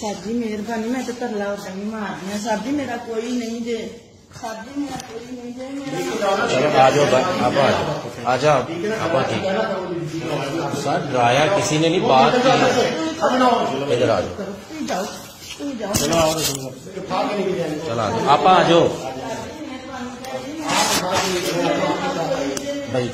सब्ज़ी मेहरबानी मैं तो तरला और कहीं मार दी। सब्ज़ी मेरा कोई नहीं दे साहब सर डराया किसी ने नहीं बात की इधर आ जाओ। आ जाओ। आप आ जाओ। भाई।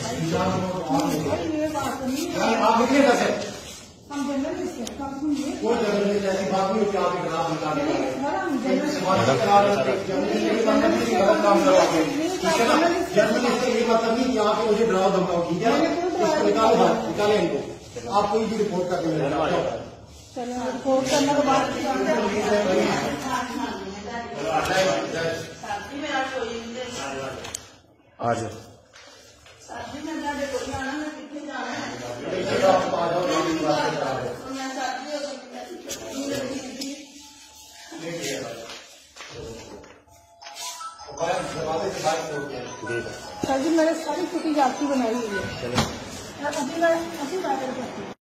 जर्नल इससे ये मतलब नहीं कि आप मुझे डराओ धमकाओ ठीक है निकालो कोई रिपोर्ट कर देंगे। रिपोर्ट करने के बाद आज। साथ सर जी मैंने सारी छुट्टी जाती बनाई हुई है। अभी बात करती हूँ